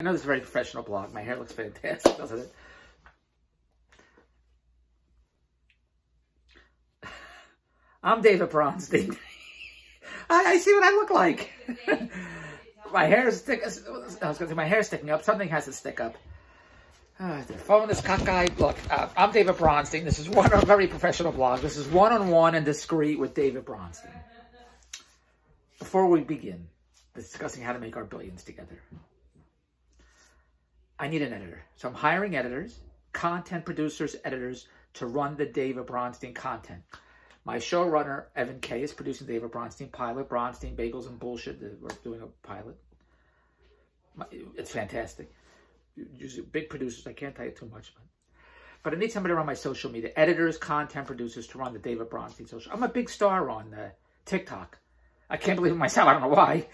I know this is a very professional blog. My hair looks fantastic, doesn't it? I'm David Bronstein. I, I, see what I look like. my hair is stick. I was going to say my hair is sticking up. Something has to stick up. Uh, the phone is cockeyed. Look, uh, I'm David Bronstein. This is one a very professional blog. This is one-on-one -on -one and discreet with David Bronstein. Before we begin discussing how to make our billions together, I need an editor. So I'm hiring editors, content producers, editors to run the David Bronstein content. My showrunner, Evan Kay, is producing David Bronstein pilot, Bronstein Bagels and Bullshit. We're doing a pilot. It's fantastic. Big producers, I can't tell you too much, but but I need somebody to run my social media. Editors, content producers to run the David Bronstein social. I'm a big star on uh, TikTok. I can't believe it myself. I don't know why.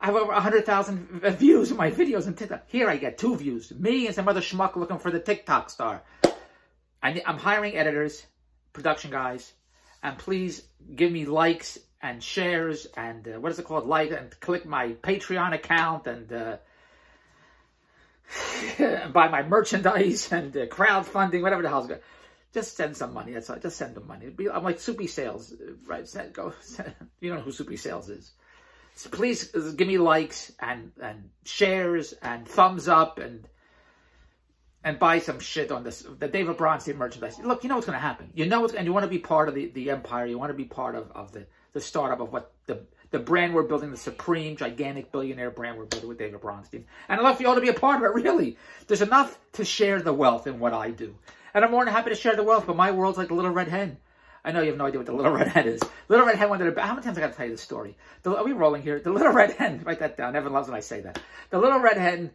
I have over 100,000 views of my videos on TikTok. Here I get two views. Me and some other schmuck looking for the TikTok star. I, am hiring editors, production guys, and please give me likes and shares and uh, what is it called? Like and click my Patreon account and uh, buy my merchandise and uh, crowdfunding, whatever the hell's good. Just send some money. That's all. Just send them money. Be, I'm like Soupy Sales, right? Send, go. Send, you know who Soupy Sales is. So please uh, give me likes and and shares and thumbs up and and buy some shit on this, the David Bronstein merchandise. Look, you know what's going to happen. You know, what's and you want to be part of the, the empire. You want to be part of, of the, the startup of what the, the brand we're building, the supreme, gigantic billionaire brand we're building with David Bronstein. And I love for you all to be a part of it, really. There's enough to share the wealth in what I do. And I'm more than happy to share the wealth, but my world's like a little red hen. I know you have no idea what the little red hen is. Little red hen wanted to, how many times I got to tell you this story? The, are we rolling here? The little red hen, write that down. Everyone loves when I say that. The little red hen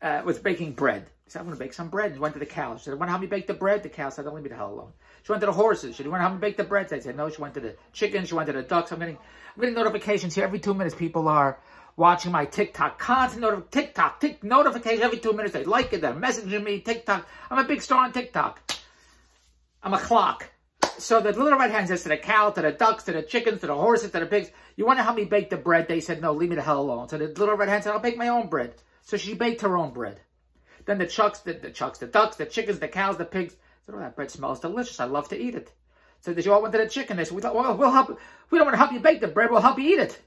uh, was baking bread. He said, I'm going to bake some bread. He went to the cow. She said, want to help me bake the bread? The cow said, don't leave me the hell alone. She went to the horses. She said, want to help me bake the bread? They said, no. She went to the chickens. She went to the ducks. I'm getting, I'm getting notifications here every two minutes. People are watching my TikTok. Constant notif TikTok, tick notifications every two minutes. They like it. They're messaging me. TikTok. I'm a big star on TikTok. I'm a clock. So the little red hen says to the cow, to the ducks, to the chickens, to the horses, to the pigs, you want to help me bake the bread? They said, no, leave me the hell alone. So the little red hen said, I'll bake my own bread. So she baked her own bread. Then the chucks, the, the chucks, the ducks, the chickens, the cows, the pigs said, oh, that bread smells delicious. I love to eat it. So they all went to the chicken. They said, well, we'll help. We don't want to help you bake the bread. We'll help you eat it.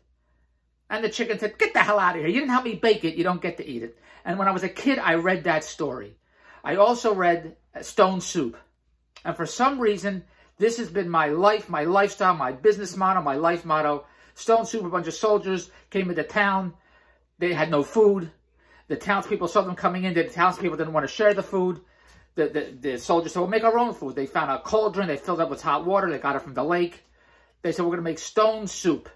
And the chicken said, get the hell out of here. You didn't help me bake it. You don't get to eat it. And when I was a kid, I read that story. I also read uh, Stone Soup. And for some reason, this has been my life, my lifestyle, my business motto, my life motto. Stone Soup, a bunch of soldiers came into town. They had no food. The townspeople saw them coming in. The townspeople didn't want to share the food. The, the, the soldiers said, we'll make our own food. They found a cauldron. They filled it up with hot water. They got it from the lake. They said, we're going to make stone soup.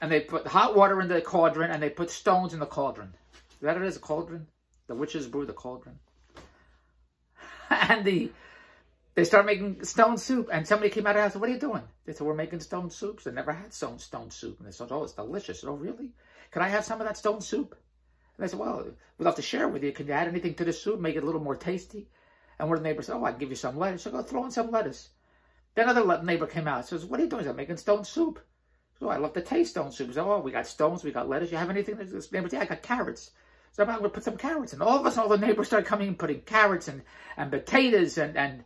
And they put hot water in the cauldron and they put stones in the cauldron. Is that it is, a cauldron? The witches brew the cauldron. and the they start making stone soup. And somebody came out and asked, what are you doing? They said, we're making stone soups. They never had stone, stone soup. And they said, oh, it's delicious. Said, oh, really? Can I have some of that stone soup? And I said, well, we'd love to share with you. Can you add anything to the soup, make it a little more tasty? And one of the neighbors said, oh, I'd give you some lettuce. So go throw in some lettuce. Then another neighbor came out and says, what are you doing? I'm making stone soup. So I love to taste stone soup. So, oh, we got stones, we got lettuce. You have anything? This neighbor said, yeah, I got carrots. So I'm going to put some carrots in. All of sudden, all the neighbors started coming and putting carrots and, and potatoes and, and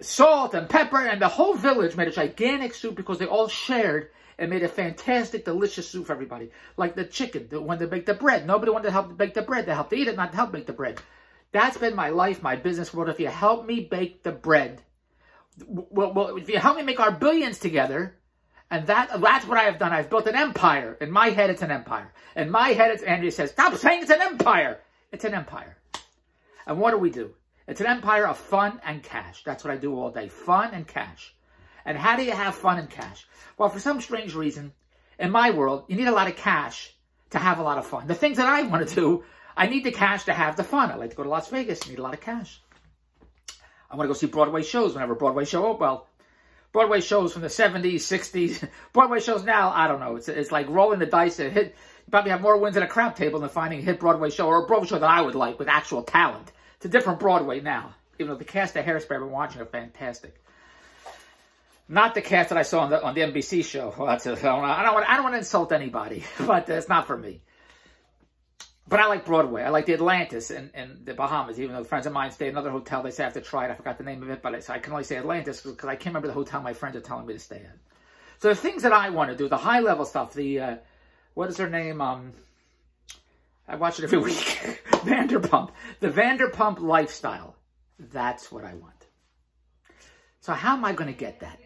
salt and pepper, and the whole village made a gigantic soup because they all shared and made a fantastic, delicious soup for everybody. Like the chicken, the, when they bake the bread. Nobody wanted to help bake the bread. They helped eat it, not to help make the bread. That's been my life, my business world. If you help me bake the bread, well, well if you help me make our billions together, and that that's what I have done. I've built an empire. In my head, it's an empire. In my head, it's Andrea says, stop saying it's an empire. It's an empire. And what do we do? It's an empire of fun and cash. That's what I do all day. Fun and cash. And how do you have fun and cash? Well, for some strange reason, in my world, you need a lot of cash to have a lot of fun. The things that I want to do, I need the cash to have the fun. I like to go to Las Vegas. Need a lot of cash. I want to go see Broadway shows whenever Broadway show. Oh, well, Broadway shows from the 70s, 60s. Broadway shows now, I don't know. It's, it's like rolling the dice to hit. You probably have more wins at a crap table than finding a hit Broadway show or a Broadway show that I would like with actual talent. It's a different Broadway now, even though the cast of Hairspray I've been watching are fantastic. Not the cast that I saw on the on the NBC show. Well, a, I don't want I don't want to insult anybody, but it's not for me. But I like Broadway. I like the Atlantis and, in the Bahamas, even though friends of mine stay in another hotel. They say I have to try it. I forgot the name of it, but I, I can only say Atlantis because I can't remember the hotel my friends are telling me to stay at. So the things that I want to do, the high level stuff, the, uh, what is her name? Um, I watch it every week. Vanderpump. The Vanderpump lifestyle. That's what I want. So how am I going to get that?